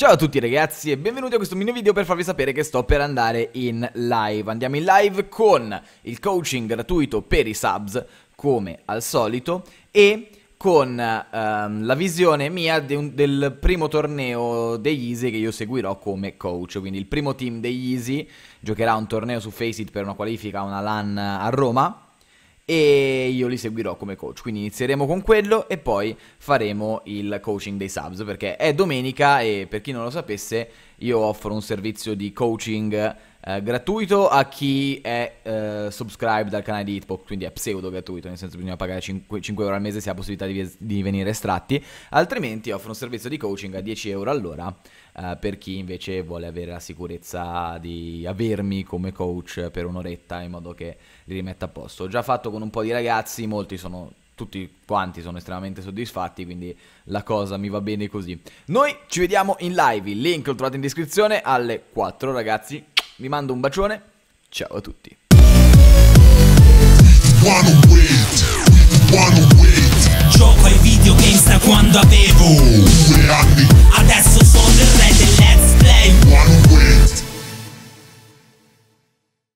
Ciao a tutti ragazzi e benvenuti a questo mini video per farvi sapere che sto per andare in live. Andiamo in live con il coaching gratuito per i subs, come al solito E con um, la visione mia de un, del primo torneo degli Easy che io seguirò come coach. Quindi il primo team degli Easy giocherà un torneo su Faceit per una qualifica, una LAN a Roma e io li seguirò come coach. Quindi inizieremo con quello e poi faremo il coaching dei subs perché è domenica e per chi non lo sapesse io offro un servizio di coaching eh, gratuito a chi è eh, subscribed al canale di Hitbox, quindi è pseudo gratuito, nel senso che bisogna pagare 5, 5 euro al mese se ha possibilità di, di, venire estratti, altrimenti offro un servizio di coaching a 10 euro all'ora eh, per chi invece vuole avere la sicurezza di avermi come coach per un'oretta in modo che li rimetta a posto. Ho già fatto con un po' di ragazzi, molti sono tutti quanti sono estremamente soddisfatti, quindi la cosa mi va bene così. Noi ci vediamo in live, il link lo trovate in descrizione alle 4 ragazzi. Vi mando un bacione, ciao a tutti. Gioco ai videogames da quando avevo